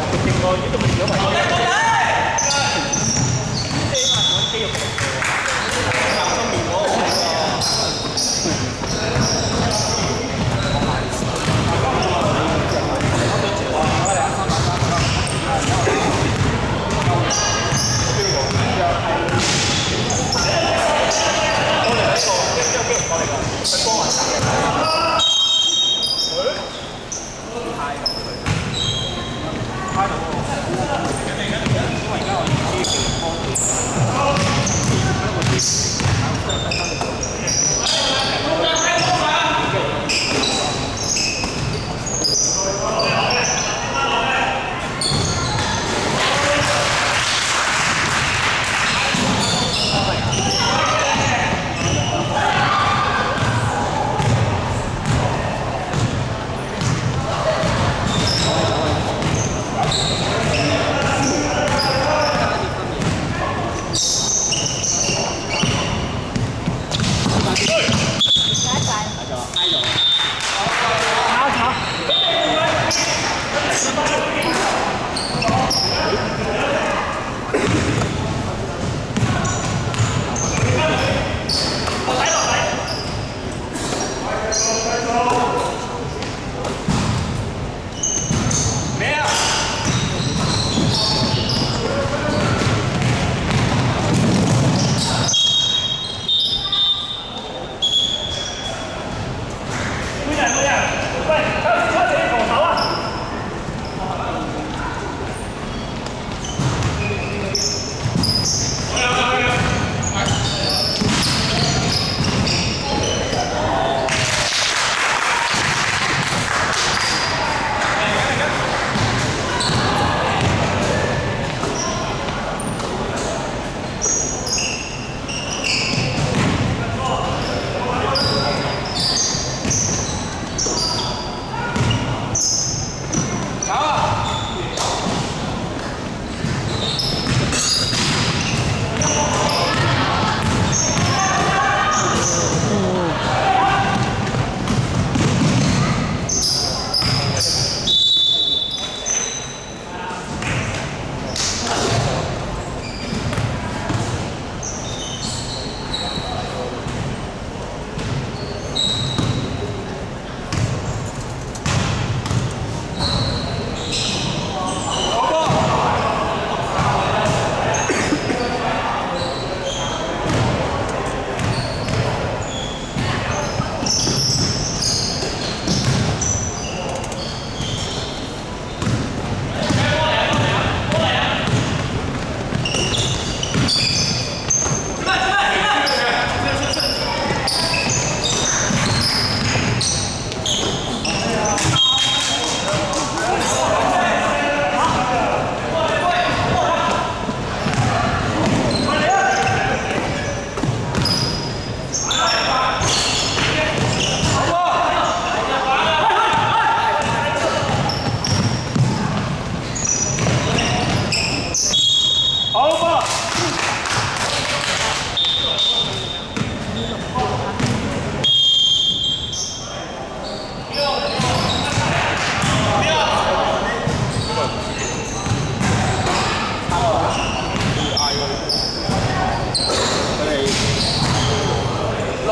một chừng người với tụi mình giữa ngoài kia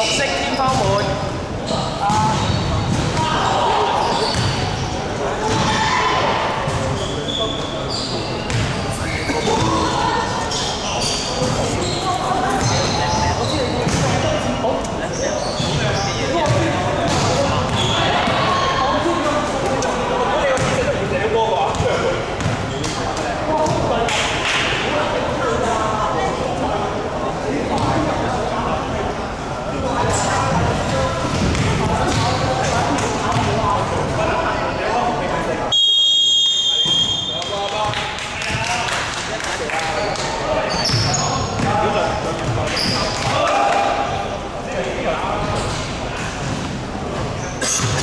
绿色天花板。Yes.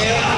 Yeah.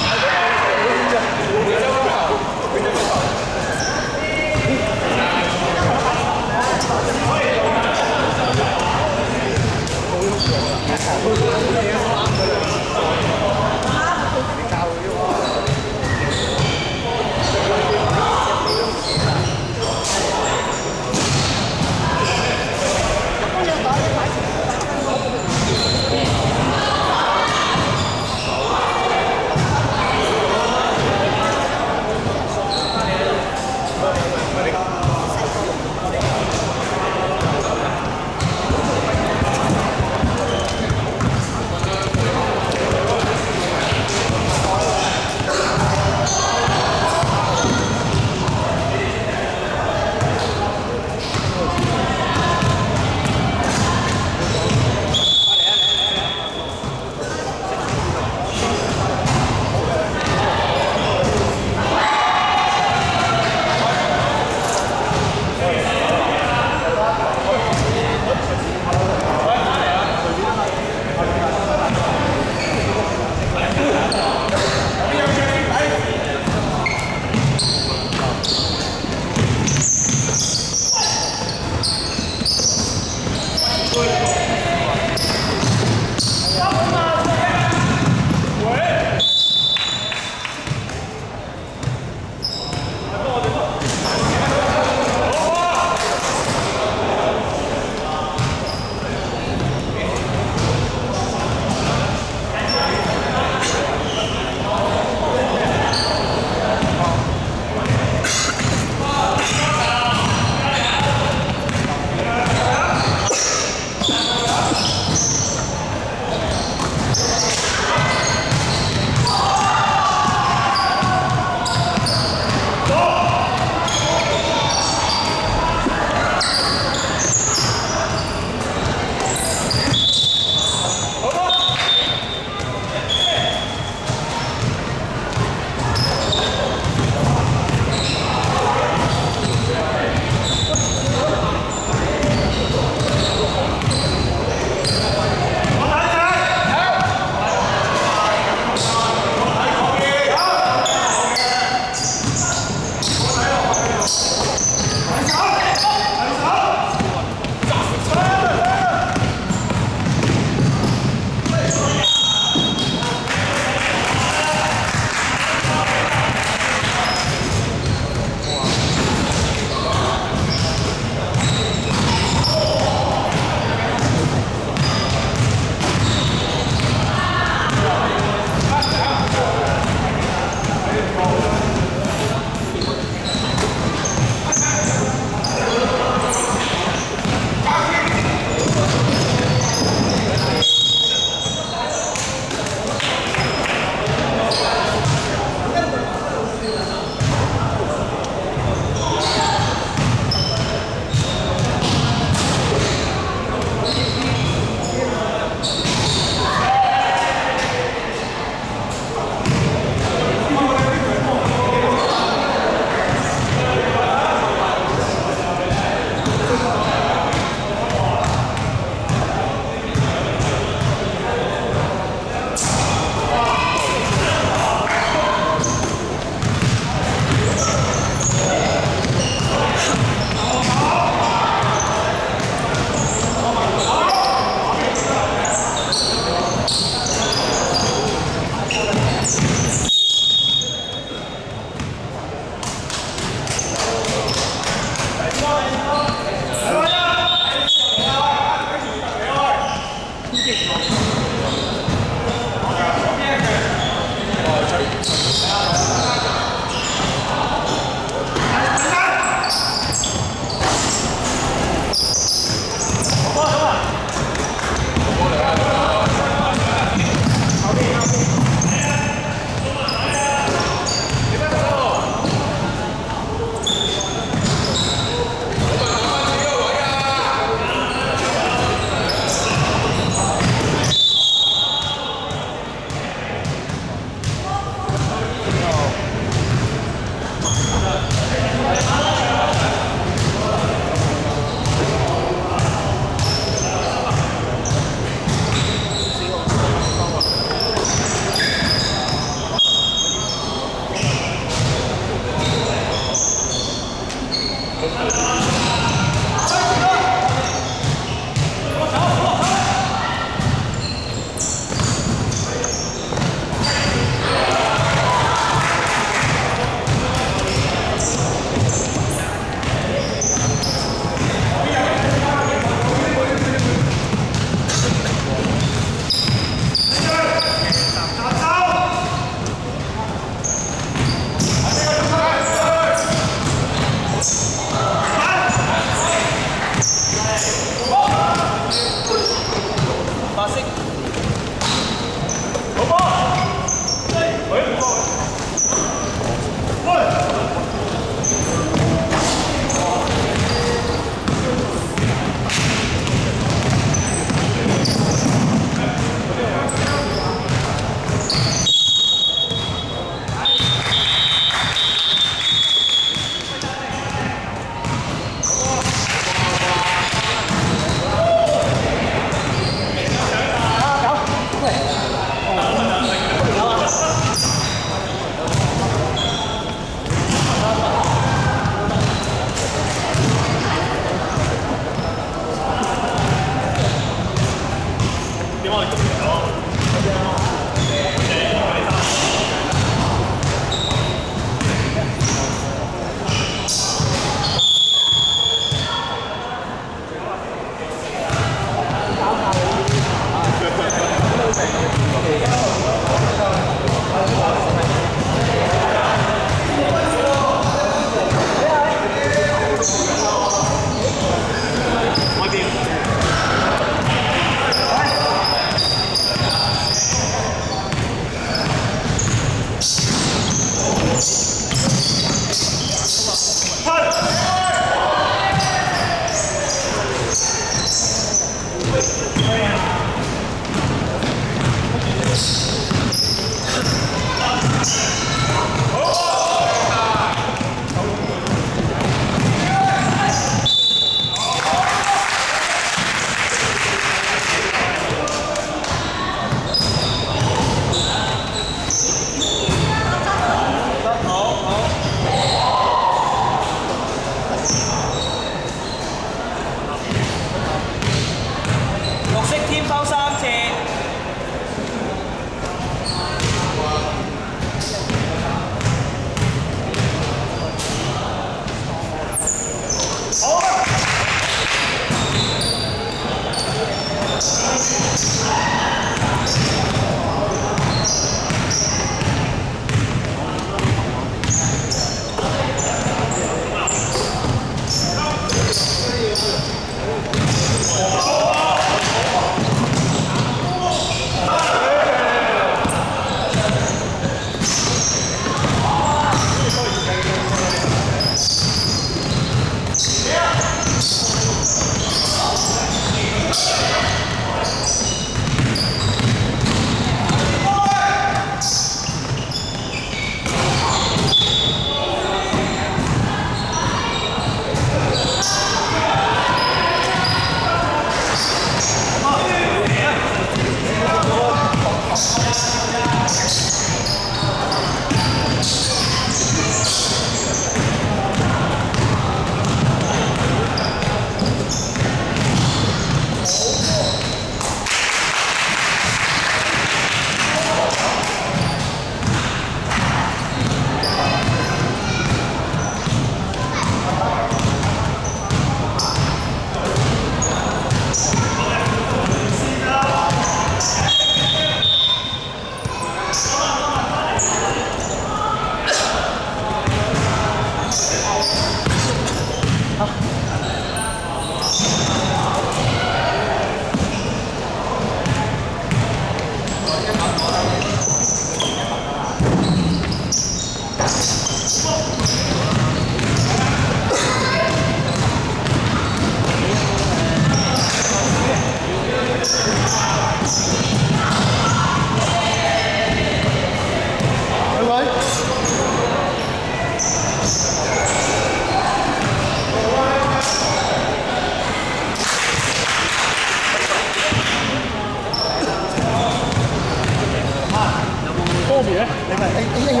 大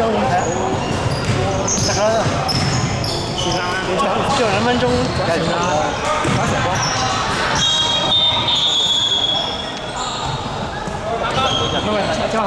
哥，就十分钟。大哥，准备好。